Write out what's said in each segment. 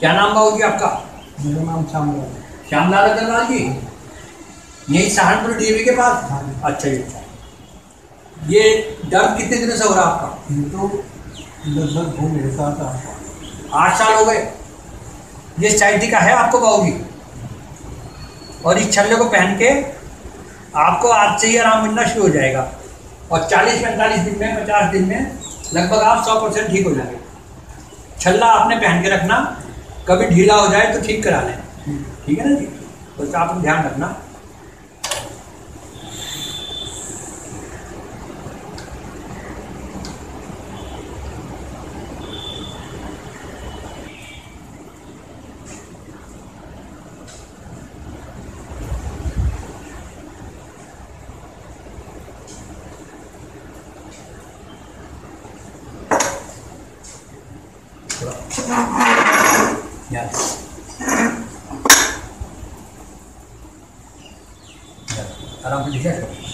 क्या नाम बाबू जी आपका? मेरा नाम श्यामलाल श्यामलाल अग्रवाल जी? यही सहारनपुर डीवी के पास? हाँ अच्छा जी अच्छा। ये दर्द कितने दिनों से हो रहा है आपका? तो लगभग हो मेरे साथ आठ साल हो गए। ये साइटी का है आपको बाबू जी और इस छल्ले को पहन के आपको आज से ही आराम मिलना शुरू हो जाएगा। और 40 पैंतालीस दिन में 50 दिन में लगभग आप 100 परसेंट ठीक हो जाएँगे। छल्ला आपने पहन के रखना कभी ढीला हो जाए तो ठीक करा लें। ठीक है ना जी? बस आप ध्यान रखना। याद आराम से ढीला करो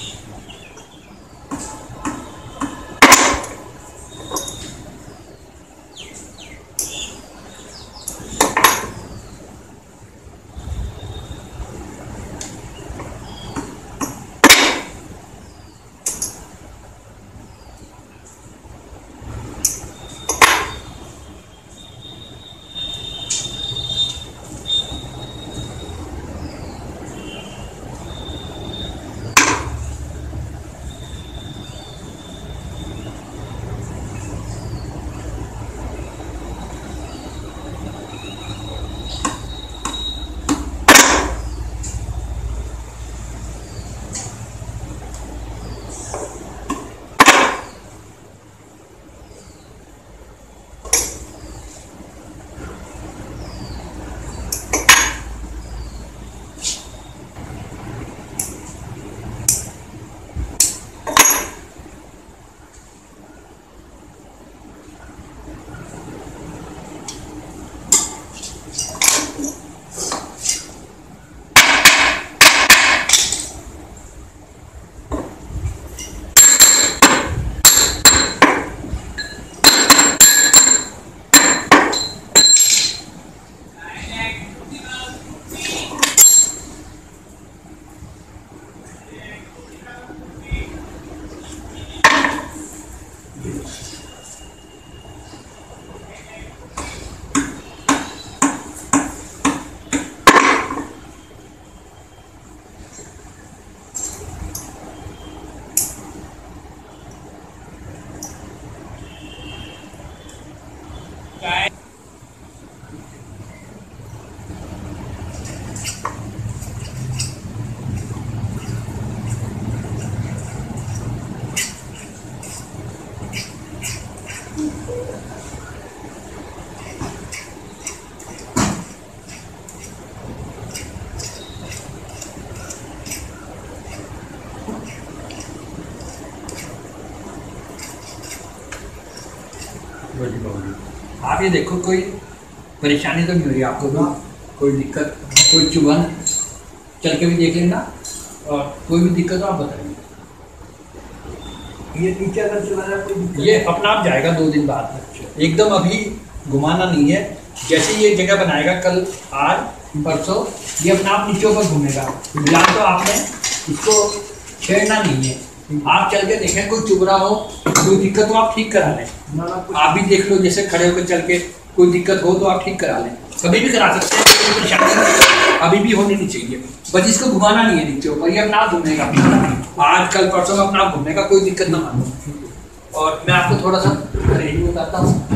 बोलिए बाबूजी। आप ये देखो कोई परेशानी तो नहीं हो रही आपको ना कोई दिक्कत कोई चुभन चल के भी देख लेना। और कोई भी दिक्कत हो आप बताइए। ये नीचे अगर चलाया कोई ये अपना आप जाएगा दो दिन बाद। एकदम अभी घुमाना नहीं है। जैसे ये जगह बनाएगा कल आज परसों ये अपना आप नीचे ऊपर घूमेगा। फ़िलहाल तो आपने इसको छेड़ना नहीं है। आप चल के देखें कोई चुभ रहा हो कोई दिक्कत हो आप ठीक करा लें। आप भी देख लो जैसे खड़े होकर चल के कोई दिक्कत हो तो आप ठीक करा लें। कभी भी करा सकते हैं अभी भी होनी नहीं चाहिए। बस इसको घुमाना नहीं है नीचे ऊपर। ये अपना घूमने का आज कल परसों में अपना घूमने का कोई दिक्कत ना मानो। और मैं आपको थोड़ा सा बताता हूँ।